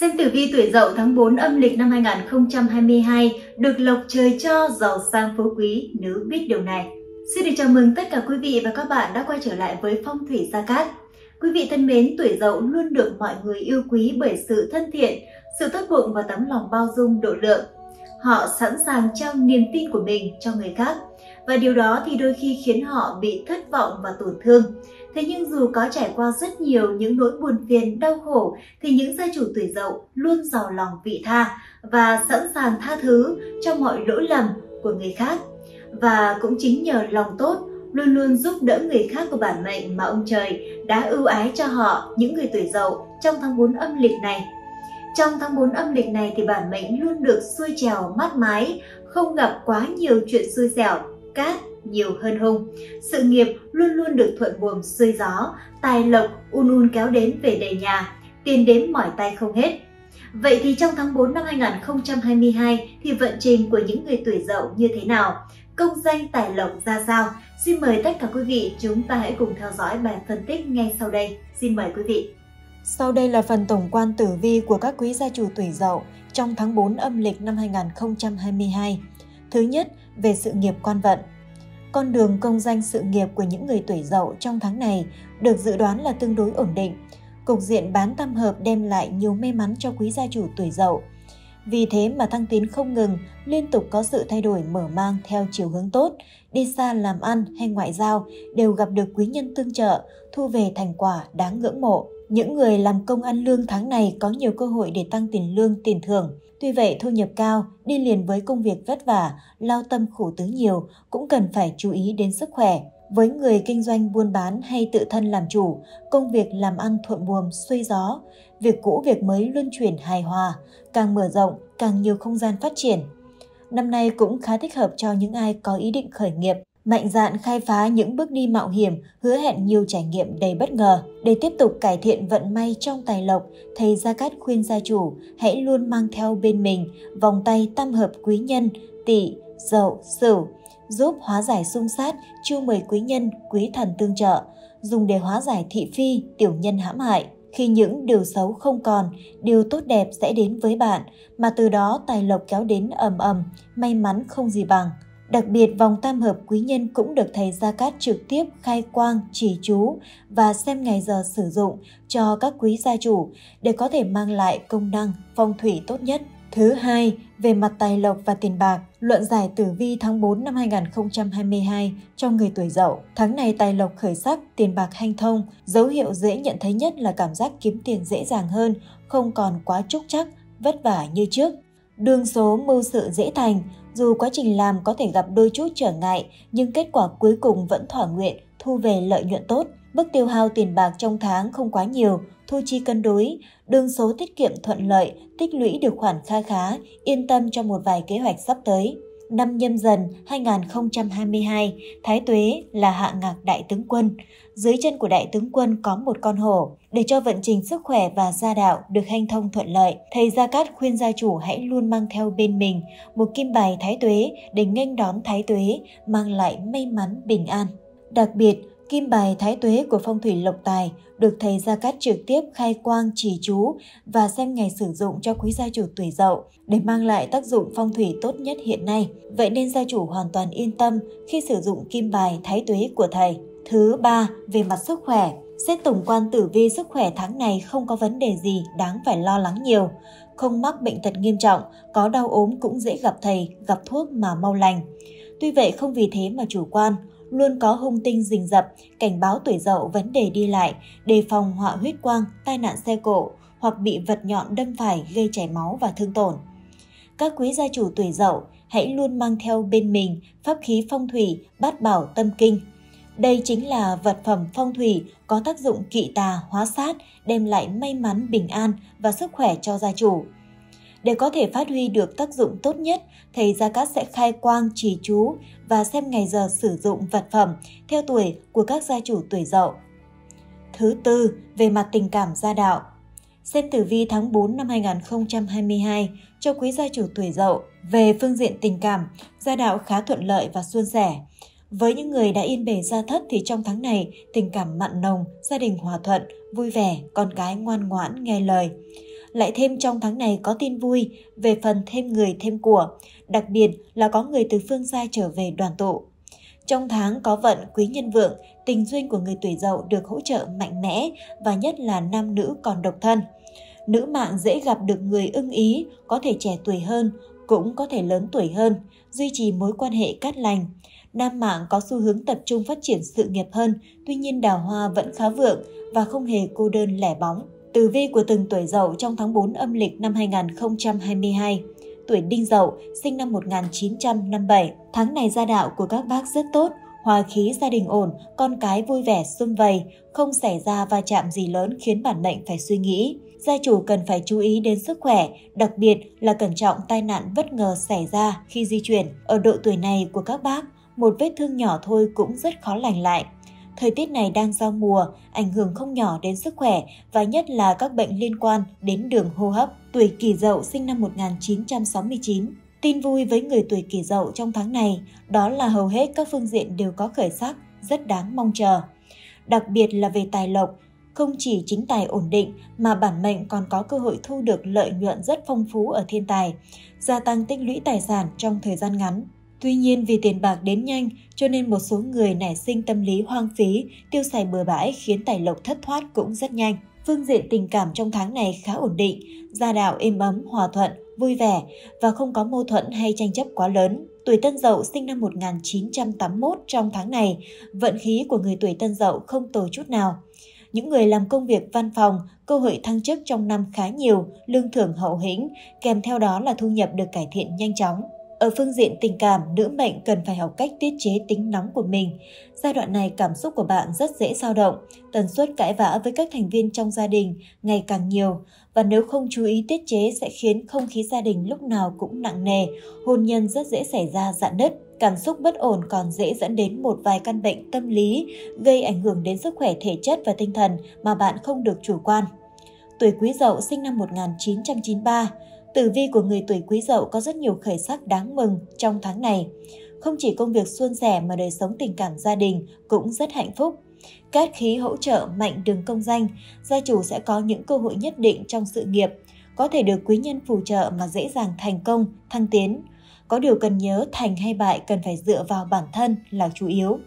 Xem tử vi tuổi dậu tháng 4 âm lịch năm 2022 được lộc trời cho giàu sang phú quý nếu biết điều này. Xin được chào mừng tất cả quý vị và các bạn đã quay trở lại với Phong thủy Gia Cát. Quý vị thân mến, tuổi dậu luôn được mọi người yêu quý bởi sự thân thiện, sự tốt bụng và tấm lòng bao dung độ lượng. Họ sẵn sàng trao niềm tin của mình cho người khác và điều đó thì đôi khi khiến họ bị thất vọng và tổn thương. Thế nhưng dù có trải qua rất nhiều những nỗi buồn phiền, đau khổ thì những gia chủ tuổi dậu luôn giàu lòng vị tha và sẵn sàng tha thứ cho mọi lỗi lầm của người khác. Và cũng chính nhờ lòng tốt luôn luôn giúp đỡ người khác của bản mệnh mà ông trời đã ưu ái cho họ những người tuổi dậu trong tháng 4 âm lịch này. Trong tháng 4 âm lịch này thì bản mệnh luôn được xuôi trèo mát mái, không gặp quá nhiều chuyện xui xẻo, cát, nhiều hơn hung. Sự nghiệp luôn luôn được thuận buồm xuôi gió, tài lộc un un kéo đến về đầy nhà, tiền đếm mỏi tay không hết. Vậy thì trong tháng 4 năm 2022 thì vận trình của những người tuổi dậu như thế nào? Công danh tài lộc ra sao? Xin mời tất cả quý vị chúng ta hãy cùng theo dõi bài phân tích ngay sau đây. Xin mời quý vị. Sau đây là phần tổng quan tử vi của các quý gia chủ tuổi dậu trong tháng 4 âm lịch năm 2022. Thứ nhất, về sự nghiệp quan vận. Con đường công danh sự nghiệp của những người tuổi dậu trong tháng này được dự đoán là tương đối ổn định. Cục diện bán tam hợp đem lại nhiều may mắn cho quý gia chủ tuổi dậu. Vì thế mà thăng tiến không ngừng, liên tục có sự thay đổi mở mang theo chiều hướng tốt, đi xa làm ăn hay ngoại giao đều gặp được quý nhân tương trợ, thu về thành quả đáng ngưỡng mộ. Những người làm công ăn lương tháng này có nhiều cơ hội để tăng tiền lương, tiền thưởng. Tuy vậy, thu nhập cao, đi liền với công việc vất vả, lao tâm khổ tứ nhiều, cũng cần phải chú ý đến sức khỏe. Với người kinh doanh buôn bán hay tự thân làm chủ, công việc làm ăn thuận buồm, xuôi gió, việc cũ việc mới luân chuyển hài hòa, càng mở rộng, càng nhiều không gian phát triển. Năm nay cũng khá thích hợp cho những ai có ý định khởi nghiệp, mạnh dạn khai phá những bước đi mạo hiểm, hứa hẹn nhiều trải nghiệm đầy bất ngờ. Để tiếp tục cải thiện vận may trong tài lộc, thầy Gia Cát khuyên gia chủ hãy luôn mang theo bên mình vòng tay tam hợp quý nhân, tỵ, dậu, sửu, giúp hóa giải xung sát, chu mời quý nhân, quý thần tương trợ, dùng để hóa giải thị phi, tiểu nhân hãm hại. Khi những điều xấu không còn, điều tốt đẹp sẽ đến với bạn, mà từ đó tài lộc kéo đến ầm ầm, may mắn không gì bằng. Đặc biệt vòng tam hợp quý nhân cũng được thầy Gia Cát trực tiếp khai quang, chỉ chú và xem ngày giờ sử dụng cho các quý gia chủ để có thể mang lại công năng phong thủy tốt nhất. Thứ hai, về mặt tài lộc và tiền bạc, luận giải tử vi tháng 4 năm 2022 cho người tuổi dậu. Tháng này tài lộc khởi sắc, tiền bạc hanh thông, dấu hiệu dễ nhận thấy nhất là cảm giác kiếm tiền dễ dàng hơn, không còn quá trúc chắc, vất vả như trước. Đường số mưu sự dễ thành, dù quá trình làm có thể gặp đôi chút trở ngại, nhưng kết quả cuối cùng vẫn thỏa nguyện, thu về lợi nhuận tốt. Mức tiêu hao tiền bạc trong tháng không quá nhiều, thu chi cân đối, đường số tiết kiệm thuận lợi, tích lũy được khoản kha khá, yên tâm cho một vài kế hoạch sắp tới. Năm nhâm dần 2022, Thái Tuế là hạ ngạc đại tướng quân. Dưới chân của đại tướng quân có một con hổ. Để cho vận trình sức khỏe và gia đạo được hanh thông thuận lợi, thầy Gia Cát khuyên gia chủ hãy luôn mang theo bên mình một kim bài Thái Tuế để nghênh đón Thái Tuế, mang lại may mắn bình an. Đặc biệt, Kim bài thái tuế của phong thủy lộc tài được thầy Gia Cát trực tiếp khai quang chỉ chú và xem ngày sử dụng cho quý gia chủ tuổi dậu để mang lại tác dụng phong thủy tốt nhất hiện nay. Vậy nên gia chủ hoàn toàn yên tâm khi sử dụng kim bài thái tuế của thầy. Thứ ba, về mặt sức khỏe. Xét tổng quan tử vi sức khỏe tháng này không có vấn đề gì đáng phải lo lắng nhiều. Không mắc bệnh tật nghiêm trọng, có đau ốm cũng dễ gặp thầy, gặp thuốc mà mau lành. Tuy vậy không vì thế mà chủ quan, luôn có hung tinh rình rập, cảnh báo tuổi dậu vấn đề đi lại, đề phòng họa huyết quang, tai nạn xe cộ hoặc bị vật nhọn đâm phải gây chảy máu và thương tổn. Các quý gia chủ tuổi dậu hãy luôn mang theo bên mình pháp khí phong thủy bát bảo tâm kinh. Đây chính là vật phẩm phong thủy có tác dụng kỵ tà hóa sát, đem lại may mắn bình an và sức khỏe cho gia chủ. Để có thể phát huy được tác dụng tốt nhất, thầy Gia Cát sẽ khai quang chỉ chú và xem ngày giờ sử dụng vật phẩm theo tuổi của các gia chủ tuổi dậu. Thứ tư, về mặt tình cảm gia đạo. Xem tử vi tháng 4 năm 2022 cho quý gia chủ tuổi dậu. Về phương diện tình cảm, gia đạo khá thuận lợi và suôn sẻ. Với những người đã yên bề gia thất thì trong tháng này tình cảm mặn nồng, gia đình hòa thuận, vui vẻ, con cái ngoan ngoãn, nghe lời. Lại thêm trong tháng này có tin vui về phần thêm người thêm của, đặc biệt là có người từ phương xa trở về đoàn tụ. Trong tháng có vận quý nhân vượng, tình duyên của người tuổi dậu được hỗ trợ mạnh mẽ và nhất là nam nữ còn độc thân. Nữ mạng dễ gặp được người ưng ý, có thể trẻ tuổi hơn, cũng có thể lớn tuổi hơn, duy trì mối quan hệ cát lành. Nam mạng có xu hướng tập trung phát triển sự nghiệp hơn, tuy nhiên đào hoa vẫn khá vượng và không hề cô đơn lẻ bóng. Tử vi của từng tuổi dậu trong tháng 4 âm lịch năm 2022 tuổi Đinh Dậu, sinh năm 1957. Tháng này gia đạo của các bác rất tốt, hòa khí gia đình ổn, con cái vui vẻ sum vầy, không xảy ra va chạm gì lớn khiến bản mệnh phải suy nghĩ. Gia chủ cần phải chú ý đến sức khỏe, đặc biệt là cẩn trọng tai nạn bất ngờ xảy ra khi di chuyển. Ở độ tuổi này của các bác, một vết thương nhỏ thôi cũng rất khó lành lại. Thời tiết này đang giao mùa, ảnh hưởng không nhỏ đến sức khỏe và nhất là các bệnh liên quan đến đường hô hấp. Tuổi kỷ dậu sinh năm 1969. Tin vui với người tuổi kỷ dậu trong tháng này đó là hầu hết các phương diện đều có khởi sắc, rất đáng mong chờ. Đặc biệt là về tài lộc, không chỉ chính tài ổn định mà bản mệnh còn có cơ hội thu được lợi nhuận rất phong phú ở thiên tài, gia tăng tích lũy tài sản trong thời gian ngắn. Tuy nhiên vì tiền bạc đến nhanh cho nên một số người nảy sinh tâm lý hoang phí, tiêu xài bừa bãi khiến tài lộc thất thoát cũng rất nhanh. Phương diện tình cảm trong tháng này khá ổn định, gia đạo êm ấm, hòa thuận, vui vẻ và không có mâu thuẫn hay tranh chấp quá lớn. Tuổi Tân Dậu sinh năm 1981 trong tháng này, vận khí của người tuổi Tân Dậu không tồi chút nào. Những người làm công việc văn phòng, cơ hội thăng chức trong năm khá nhiều, lương thưởng hậu hĩnh, kèm theo đó là thu nhập được cải thiện nhanh chóng. Ở phương diện tình cảm, nữ mệnh cần phải học cách tiết chế tính nóng của mình. Giai đoạn này cảm xúc của bạn rất dễ dao động, tần suất cãi vã với các thành viên trong gia đình ngày càng nhiều và nếu không chú ý tiết chế sẽ khiến không khí gia đình lúc nào cũng nặng nề, hôn nhân rất dễ xảy ra rạn nứt. Cảm xúc bất ổn còn dễ dẫn đến một vài căn bệnh tâm lý, gây ảnh hưởng đến sức khỏe thể chất và tinh thần mà bạn không được chủ quan. Tuổi Quý Dậu sinh năm 1993, Tử vi của người tuổi quý dậu có rất nhiều khởi sắc đáng mừng trong tháng này. Không chỉ công việc suôn sẻ mà đời sống tình cảm gia đình cũng rất hạnh phúc. Cát khí hỗ trợ mạnh đường công danh, gia chủ sẽ có những cơ hội nhất định trong sự nghiệp, có thể được quý nhân phù trợ mà dễ dàng thành công, thăng tiến. Có điều cần nhớ thành hay bại cần phải dựa vào bản thân là chủ yếu.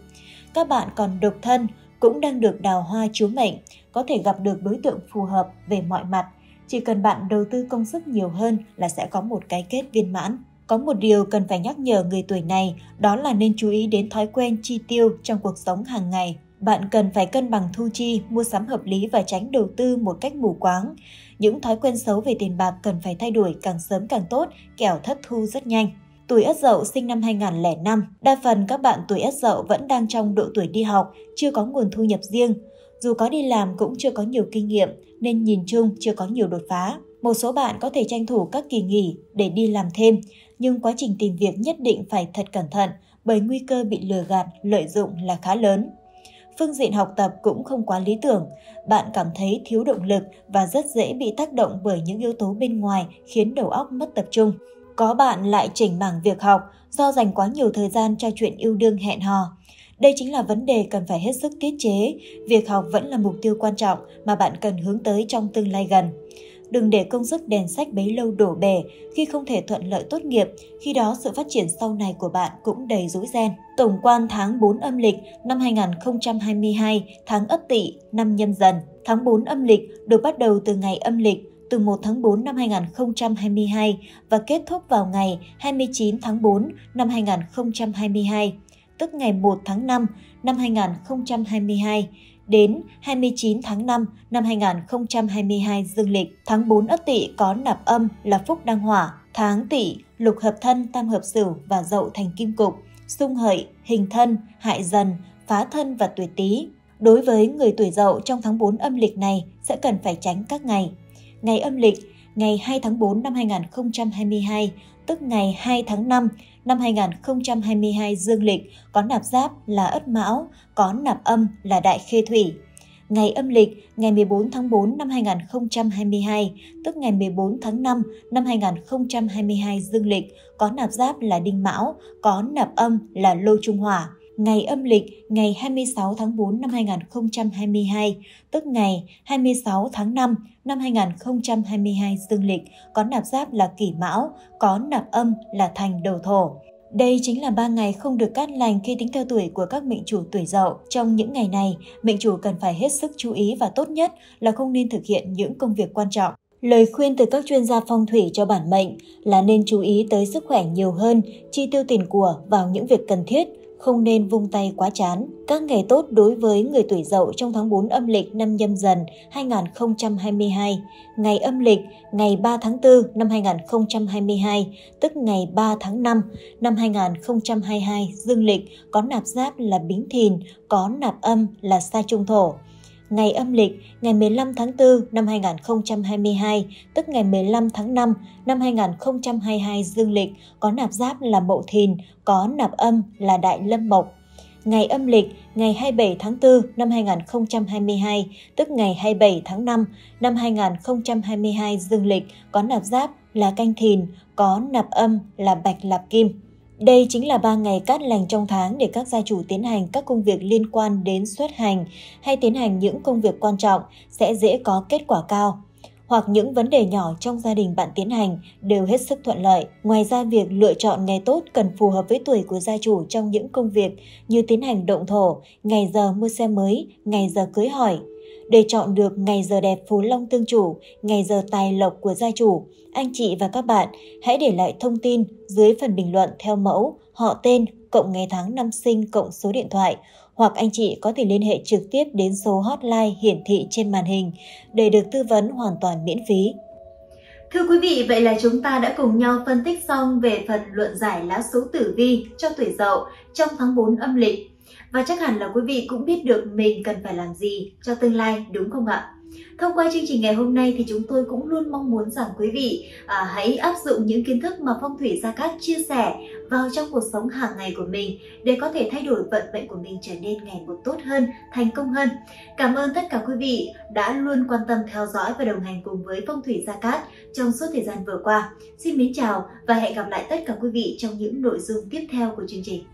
Các bạn còn độc thân cũng đang được đào hoa chiếu mệnh, có thể gặp được đối tượng phù hợp về mọi mặt chỉ cần bạn đầu tư công sức nhiều hơn là sẽ có một cái kết viên mãn. Có một điều cần phải nhắc nhở người tuổi này, đó là nên chú ý đến thói quen chi tiêu trong cuộc sống hàng ngày. Bạn cần phải cân bằng thu chi, mua sắm hợp lý và tránh đầu tư một cách mù quáng. Những thói quen xấu về tiền bạc cần phải thay đổi càng sớm càng tốt, kẻo thất thu rất nhanh. Tuổi Ất Dậu sinh năm 2005, đa phần các bạn tuổi Ất Dậu vẫn đang trong độ tuổi đi học, chưa có nguồn thu nhập riêng. Dù có đi làm cũng chưa có nhiều kinh nghiệm, nên nhìn chung chưa có nhiều đột phá. Một số bạn có thể tranh thủ các kỳ nghỉ để đi làm thêm, nhưng quá trình tìm việc nhất định phải thật cẩn thận bởi nguy cơ bị lừa gạt, lợi dụng là khá lớn. Phương diện học tập cũng không quá lý tưởng, bạn cảm thấy thiếu động lực và rất dễ bị tác động bởi những yếu tố bên ngoài khiến đầu óc mất tập trung. Có bạn lại chỉnh mảng việc học do dành quá nhiều thời gian cho chuyện yêu đương hẹn hò. Đây chính là vấn đề cần phải hết sức tiết chế. Việc học vẫn là mục tiêu quan trọng mà bạn cần hướng tới trong tương lai gần. Đừng để công sức đèn sách bấy lâu đổ bể khi không thể thuận lợi tốt nghiệp, khi đó sự phát triển sau này của bạn cũng đầy rủi ren. Tổng quan tháng 4 âm lịch năm 2022, tháng Ất Tỵ, năm Nhâm Dần. Tháng 4 âm lịch được bắt đầu từ ngày âm lịch từ 1 tháng 4 năm 2022 và kết thúc vào ngày 29 tháng 4 năm 2022 tức ngày 1 tháng 5 năm 2022 đến 29 tháng 5 năm 2022 dương lịch. Tháng 4 Ất Tỵ có nạp âm là phúc đăng hỏa, tháng Tỵ lục hợp thân tam hợp sửu và dậu thành kim cục, xung hợi, hình thân, hại dần, phá thân và tuổi Tý. Đối với người tuổi dậu trong tháng 4 âm lịch này sẽ cần phải tránh các ngày. Ngày âm lịch ngày 2 tháng 4 năm 2022, tức ngày 2 tháng 5 năm 2022 dương lịch có nạp giáp là Ất Mão, có nạp âm là Đại Khê Thủy. Ngày âm lịch ngày 14 tháng 4 năm 2022, tức ngày 14 tháng 5 năm 2022 dương lịch có nạp giáp là Đinh Mão, có nạp âm là Lô Trung Hỏa ngày âm lịch ngày 26 tháng 4 năm 2022, tức ngày 26 tháng 5 năm 2022 dương lịch, có nạp giáp là kỷ mão, có nạp âm là thành đầu thổ. Đây chính là ba ngày không được cát lành khi tính theo tuổi của các mệnh chủ tuổi dậu. Trong những ngày này, mệnh chủ cần phải hết sức chú ý và tốt nhất là không nên thực hiện những công việc quan trọng. Lời khuyên từ các chuyên gia phong thủy cho bản mệnh là nên chú ý tới sức khỏe nhiều hơn, chi tiêu tiền của vào những việc cần thiết, không nên vung tay quá chán. Các ngày tốt đối với người tuổi dậu trong tháng 4 âm lịch năm nhâm dần 2022. Ngày âm lịch ngày 3 tháng 4 năm 2022, tức ngày 3 tháng 5 năm 2022 dương lịch có nạp giáp là bính thìn, có nạp âm là sa trung thổ ngày âm lịch ngày 15 tháng 4 năm 2022, tức ngày 15 tháng 5 năm 2022 dương lịch, có nạp giáp là Mậu Thìn, có nạp âm là Đại Lâm Mộc. Ngày âm lịch ngày 27 tháng 4 năm 2022, tức ngày 27 tháng 5 năm 2022 dương lịch, có nạp giáp là Canh Thìn, có nạp âm là Bạch Lạp Kim. Đây chính là 3 ngày cát lành trong tháng để các gia chủ tiến hành các công việc liên quan đến xuất hành hay tiến hành những công việc quan trọng sẽ dễ có kết quả cao. Hoặc những vấn đề nhỏ trong gia đình bạn tiến hành đều hết sức thuận lợi. Ngoài ra việc lựa chọn ngày tốt cần phù hợp với tuổi của gia chủ trong những công việc như tiến hành động thổ, ngày giờ mua xe mới, ngày giờ cưới hỏi, để chọn được ngày giờ đẹp phú long tương chủ, ngày giờ tài lộc của gia chủ, anh chị và các bạn hãy để lại thông tin dưới phần bình luận theo mẫu họ tên cộng ngày tháng năm sinh cộng số điện thoại hoặc anh chị có thể liên hệ trực tiếp đến số hotline hiển thị trên màn hình để được tư vấn hoàn toàn miễn phí. Thưa quý vị, vậy là chúng ta đã cùng nhau phân tích xong về phần luận giải lá số tử vi cho tuổi dậu trong tháng 4 âm lịch. Và chắc hẳn là quý vị cũng biết được mình cần phải làm gì cho tương lai đúng không ạ? Thông qua chương trình ngày hôm nay thì chúng tôi cũng luôn mong muốn rằng quý vị à, hãy áp dụng những kiến thức mà Phong Thủy Gia Cát chia sẻ vào trong cuộc sống hàng ngày của mình để có thể thay đổi vận mệnh của mình trở nên ngày một tốt hơn, thành công hơn. Cảm ơn tất cả quý vị đã luôn quan tâm theo dõi và đồng hành cùng với Phong Thủy Gia Cát trong suốt thời gian vừa qua. Xin mến chào và hẹn gặp lại tất cả quý vị trong những nội dung tiếp theo của chương trình.